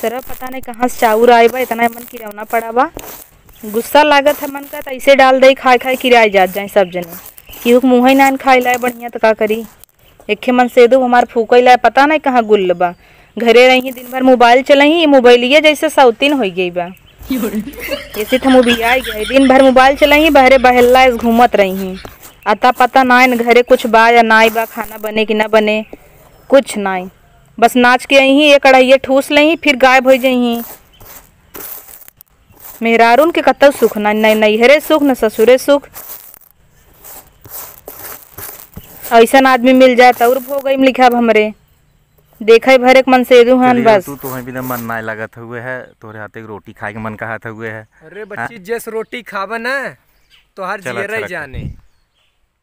Sir पता नहीं कहाँ से चाउर आए बा, इतना मन किरौना पड़ा बा। गुस्सा लागत है मन का तो ऐसे डाल दे, खाए खाए किराए जात जाए सब जने। केहू मुँह ही ना खाए लाए बढ़िया तो का करी। एके मन से दो, हमार फूकई लाए, पता नहीं कहाँ गुल बा। घरे रही दिन भर मोबाइल चलही मोबाइलिए जैसे साउतीन हो गई बा। ऐसे तो मूवी आई गए दिन भर मोबाइल चलही, बहरे बहल्ला घूमत रही अता पता ना न घरे कुछ बा या नाई बा, खाना बने कि ना बने, कुछ नाई। बस नाच के आई एक कढ़ाइए ठूस लही फिर गायब हो जही मेहरारून के कतौ सुख ना नहीं नैहरे सुख न ससुरे सुख। ऐसा आदमी मिल जाए तो और हो गई लिखा हमरे। देखे भरे के मन से एदू हन बस। तू तो भी मन ना लगत हुए है तोरे हाथे के रोटी खाए के मन कहत हुए है। अरे बच्ची जैस रोटी खावा ना तो हर जियरा जाने।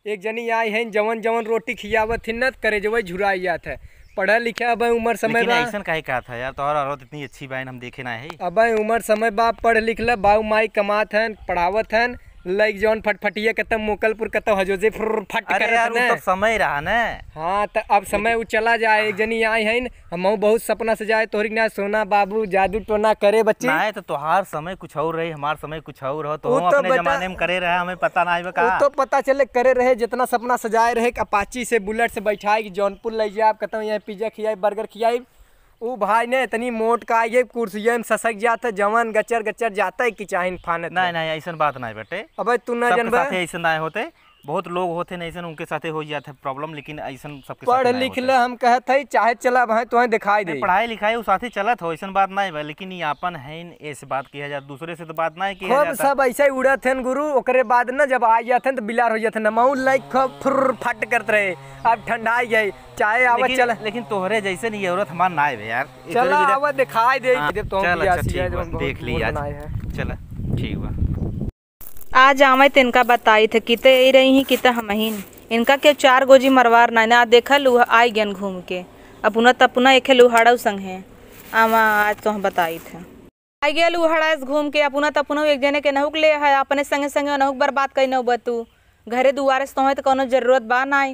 एक जनी आई है जवन जवन रोटी खियावत हिन न करे जवै झुराई जात है। पढ़ा लिखा अब उम्र समय बा। ऐसा काहे कहा था यार? तोहर औरत इतनी अच्छी बहन हम देखे ना है। अब उम्र समय बा पढ़ लिख ला बाऊ माई कमात हन पढ़ावत हन। लाइक जौन फटफटिया कतम मोकलपुर कतम हजोजे फुर फट अरे यार वो तो समय रहा ना। हाँ तो अब समय वो चला जाए एक जनी आई है हम बहुत सपना से जाए तोहरी ना सोना बाबू जादू टोना करे बच्ची। ना तो तोहार समय कुछ और रही हमार समय कुछ और हो तो हम तो अपने जमाने में करे रहे हमें पता ना है का तो पता चले करे रहे जितना सपना सजाए रहे अपाची से बुलेट से बैठाए कि जौनपुर ले जाए आप कहता यहाँ पिज्जा खियाई बर्गर खियाई वो भाई ने इतनी मोट का ये कुर्सिया में ससक जाता जवान गचर गचर जाता है कि चाहे फानत नहीं नहीं ऐसा बात नहीं बेटे। अबे तू ना जनबा। ऐसा ना होते। बहुत लोग होते नहीं ऐसा उनके साथे हो जाते प्रॉब्लम लेकिन ऐसा सबके पढ़ लिख। ले हम कहत है चाहे चला भाई तुम्हें दिखाई दे। पढ़ाई लिखाई वो साथे चलत हो ऐसा बात नहीं बा लेकिन ये अपन है ऐसे बात किया जाता दूसरे से तो बात खूब जाता। सब ऐसे ही उड़त हन गुरु ओकरे बाद न जब आ जाते तो बिलार हो जाते न मऊ लाइक फुर फट करते रहे अब ठंडा गई चाहे लेकिन, चला। लेकिन तोहरे जैसे नहीं औरत हमार ना है यार। चला भी- दिखाई दे हाँ, चल बियाह अच्छा ठीक बा, देख ली मोट आज बनाए हैं। चला ठीक बा आज आवे तिनका बताई थे, किते आई रही ही, किते हमहीन इनका के चार गोजी मरवार ना ना देखा लू आई गन घूम के। अपना तपना एखे लुहाड़ा संग है। आमा, आज तो हम बताई थे। आई गया लुहाड़ा घूम के, अपना तपना एक जने के नहुक ले है अपने संगे संगे नहुक बर्बाद कई नौ तू घरे दुआरे से तो कोनो ज़रूरत बा ना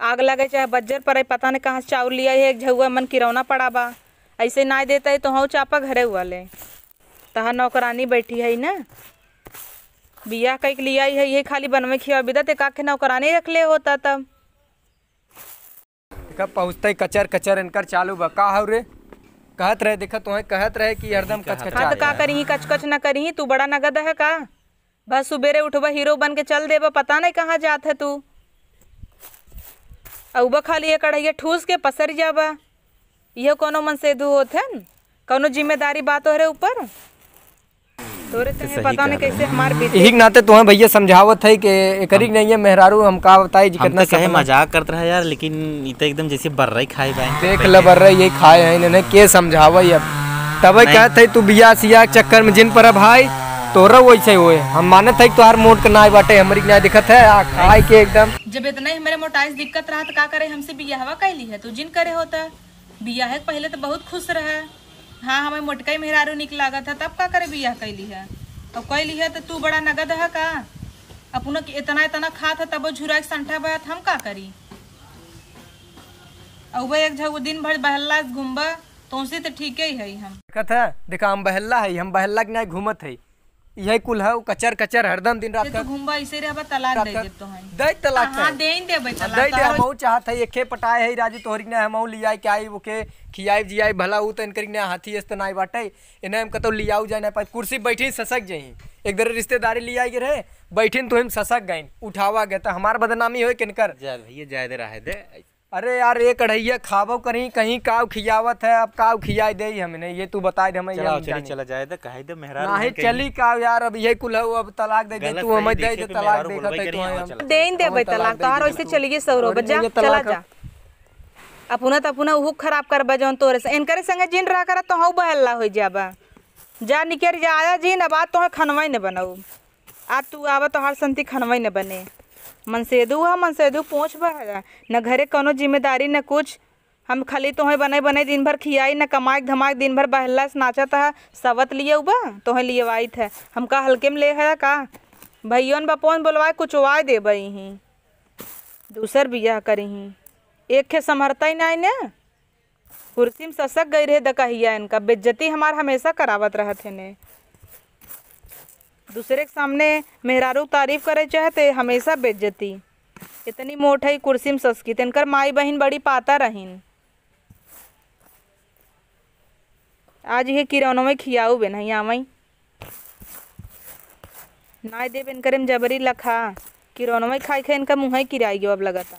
आग लगे चाहे बज्जर पड़े, पता नहीं कहाँ से चाउर लिया है, एक झुआ मन किरौना पड़ा बा। ऐसे ना देता है तो चापा घरे हुआ ले। तहा नौकरानी बैठी है ना? बिया कई लिया है ये खाली बनवे खिया बिदा ते काके नौकरानी रख ले होता तब कब पहुँचते कचर कचर इनकर चालू बा। का हो रे? कहत रहे देखा तुम्हें कहत रहे कि हरदम कच हाँ कचा तो का करी कच कच न करी तू बड़ा नगद है का? बस सुबेरे उठबा हीरो बन के चल देबा पता नहीं कहाँ जात है तू। अउबा खाली ये कढ़ैया ठूस के पसर जाबा। यह कोनो मन से दू होत कोनो ज़िम्मेदारी बात हो रहे ऊपर? तोरे संगे पता नहीं कैसे हमार यही नाते तुम्हें भैया समझावत है कि एकरी नहीं है मेहरारू हम का बताई जी कितना तो कहे मज़ाक करते रहे यार लेकिन ये तो एकदम जैसे बर्रा ही खाए बाए देख ल बर रहे यही खाए हैं इन्हें के समझावे अब? तबे। कहत है तू बिया सिया के चक्कर में जिन पर भाई तोरा वैसे होए। हम मानत है तोहार मोट के नाई बाटे हमरी नाई दिखत है आ खाए के एकदम। जब इतना ही मेरे मोटाइस दिक्कत रहा तो का करे हमसे बियाहवा कैली है? तू जिन करे होता बियाह के पहले तो बहुत खुश रहे। हाँ हमें मोटका मेहरा मेहरारू निक लागत है, तब का करे बिया कैली है? अब कैली है तो तू बड़ा नगद है का? अपना के इतना इतना खात है, तब झुरा संठा बया हम का करी? अब, एक झगो दिन भर बहल्ला घूमबा तो उनसे तो ठीक ही है हम। कथा, देखा, हम बहल्ला है, हम बहल्ला के नहीं घूमत है। यही कुल है कचर कचर हरदम दिन रात तू घूमबा रहबा तलाक दे तो दे तलाक हाँ। दे ही देबे तलाक। दे हमहू चाहत है एके पटाए है राजू तोहरी ने हमहू लियाई के आई ओके खियाई जियाई भला उ तो ने हाथी अस्त नाई बाटे। इन्हें हम कतो लियाऊ जाए ना पाए कुर्सी बैठी ससक जाई एक दर रिश्तेदारी लियाई के रहे बैठिन तो हम ससक गई उठावा गए तो हमार बदनामी होए किनकर? जाए भैया जाए दे रहे दे। अरे यार एक कढ़ैया खाबो कहीं कहीं काव खियावत है अब काव खियाई दे हमने। ये तू बता दे हमें चला चली चला जाए दे कहे दे मेहरा नाही चली काव यार अब ये कुल है अब तलाक दे दे तू हमें दे दे तलाक है करी, तू हाँ, हम चला। दे ही हमें तलाक दे तोहार दी वैसे तू। चलिए सौरो बजा चला जा। अपना तो अपना उहु खराब करबा जौन तोरे से। इनकरे संगे जिन रहा कर तो हऊ बहल्ला हो जाबा। जा निकर जा आया जिन अब तोहे खनवाई न बनाऊ आज तू आवा तो हर संति खनवाई न बने। मनसेदू, हा, मनसेदू पहुँच बा। न घरे कोनो ज़िम्मेदारी, न कुछ। हम खाली तोहे बने बने दिन भर खियाई, न कमाई धमाक दिन भर बहल्ला से नाचत है सवत लिए बा, तोहे लिए थे हम का हल्के में ले है का? भैयोन बपोन बोलवाए, कुचवाए दे ही दूसर बियाह करी एक के समरता ही ने? कुर्सी में ससक गई रहे दकहिया इनका। बेज्जती हमार हमेशा करावत रहत है ने। दूसरे के सामने मेहरारू तारीफ़ करे चाहते, हमेशा बेज्जती इतनी मोट है कुर्सी में ससकी, तिनकर माई बहन बड़ी पाता रहीन। आज ये किरौनों में खियाऊ बेन नहीं आवई। ना देव इनकर जबरी लखा। किरौनों में खाई खाई इनका मुँह ही किराई गयो अब लगता